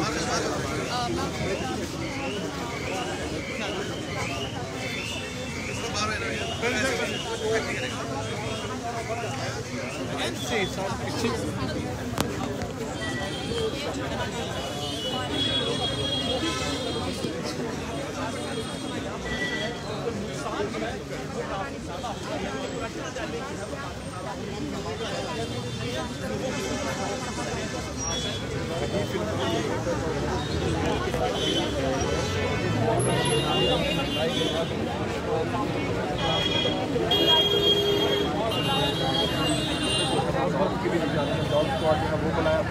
Again, see, it's all pictures.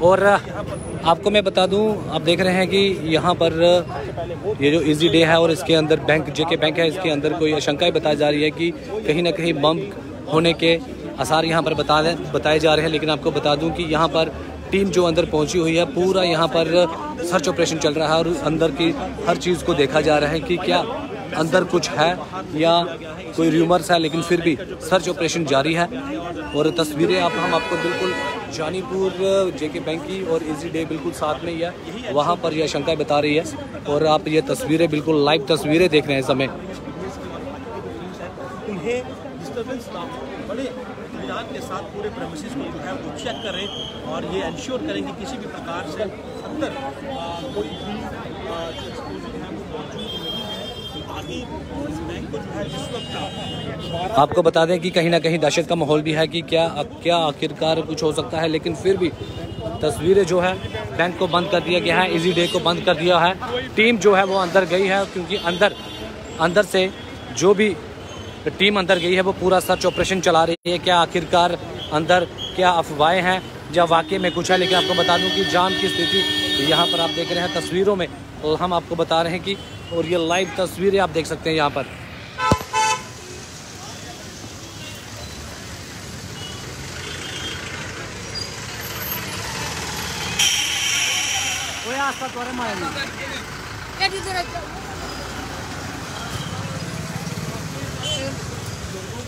और आपको मैं बता दूँ, आप देख रहे हैं कि यहाँ पर ये जो इजी डे है और इसके अंदर बैंक जेके बैंक है, इसके अंदर कोई आशंकाएँ बताई जा रही है कि कहीं ना कहीं बम होने के आसार यहाँ पर बता बताए जा रहे हैं। लेकिन आपको बता दूँ कि यहाँ पर टीम जो अंदर पहुँची हुई है, पूरा यहाँ पर सर्च ऑपरेशन चल रहा है और अंदर की हर चीज़ को देखा जा रहा है कि क्या अंदर कुछ है या कोई र्यूमर्स है, लेकिन फिर भी सर्च ऑपरेशन जारी है। और तस्वीरें आप, हम आपको बिल्कुल जानीपुर, जेके बैंक की और इजी डे बिल्कुल साथ में ही है। वहाँ पर यह शंकाएँ बता रही है और आप ये तस्वीरें बिल्कुल लाइव तस्वीरें देख रहे हैं समय। उन्हें डिस्टर्बेंस ना बड़े इत्मीनान के साथ पूरे प्रेमिसेस को जो है वो चेक करें और ये इंश्योर करें कि किसी भी प्रकार से अंदर कोई भी आपको बता दें कि कहीं ना कहीं दहशत का माहौल भी है कि क्या क्या आखिरकार कुछ हो सकता है, लेकिन फिर भी तस्वीरें जो है बैंक को बंद कर दिया गया है इजी डे को बंद कर दिया है। टीम जो है वो अंदर गई है, क्योंकि अंदर अंदर से जो भी टीम अंदर गई है वो पूरा सर्च ऑपरेशन चला रही है। क्या आखिरकार अंदर क्या अफवाहें हैं? या वाकई में कुछ है? लेकिन आपको बता दूँ कि जाम की स्थिति यहाँ पर आप देख रहे हैं तस्वीरों में। और हम आपको बता रहे हैं कि और ये लाइव तस्वीरें आप देख सकते हैं यहाँ पर।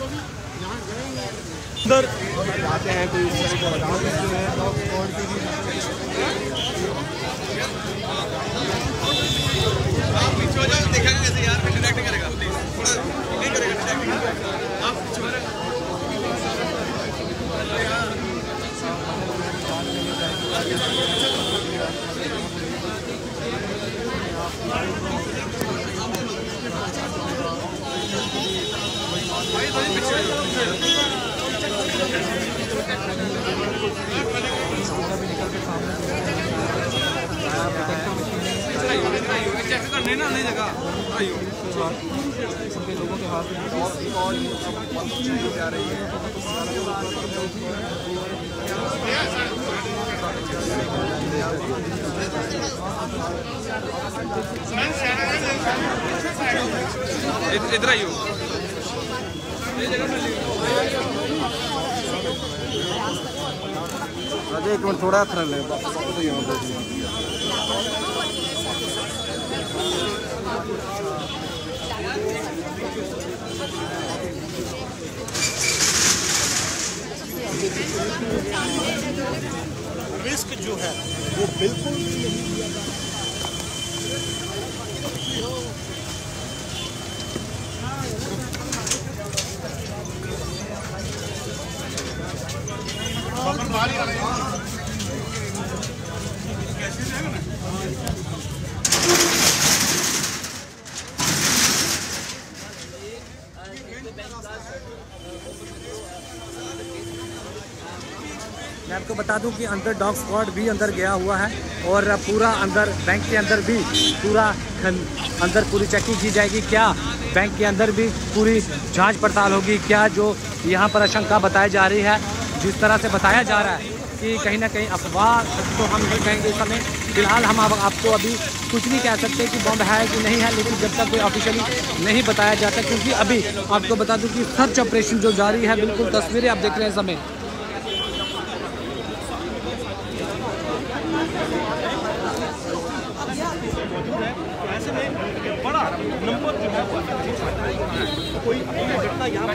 अंदर जाते हैं कोई इस तरह का बताओ और सबके लोगों के इधर आइयो। राजा एक मिनट थोड़ा हथ ले। रिस्क जो है वो बिल्कुल नहीं मैं आपको बता दूँ कि अंदर डॉग स्क्वाड भी अंदर गया हुआ है और पूरा अंदर बैंक के अंदर भी पूरा अंदर पूरी चेकिंग की जाएगी। क्या बैंक के अंदर भी पूरी जाँच पड़ताल होगी? क्या जो यहाँ पर आशंका बताई जा रही है, जिस तरह से बताया जा रहा है कि कहीं ना कहीं अफवाह तो हम नहीं कहेंगे इस समय। फ़िलहाल हम अब आपको अभी कुछ नहीं कह सकते कि बम है कि नहीं है, लेकिन जब तक कोई ऑफिशियली नहीं बताया जाता, क्योंकि अभी आपको बता दूँ कि सर्च ऑपरेशन जो जारी है, बिल्कुल तस्वीरें आप देख रहे हैं समय। कोई घटना यहाँ पर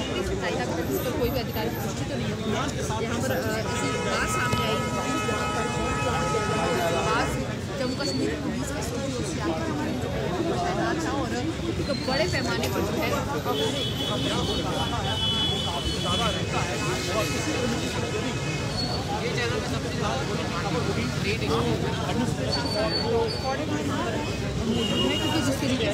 कोई भी अधिकारी तो नहीं यहाँ पर सामने आई जम्मू कश्मीर है था और एक बड़े पैमाने पर जो है। क्योंकि जिस तरीके से अगर बात की जाए इस समय अगर जम्मू कश्मीर की बात करें तो यहाँ पर जो लोगों का विवरण हाल है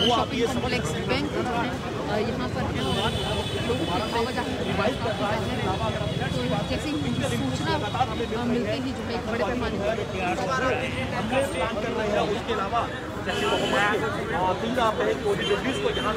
वो आप ये समझ कॉम्प्लेक्स बैंक यहाँ पर लोगों की आवाजाही की बात तो जैसे सूचना मिलते ही जो है बड़े पैमाने पर। जैसे वो हमारा तीन आप है कि को यहाँ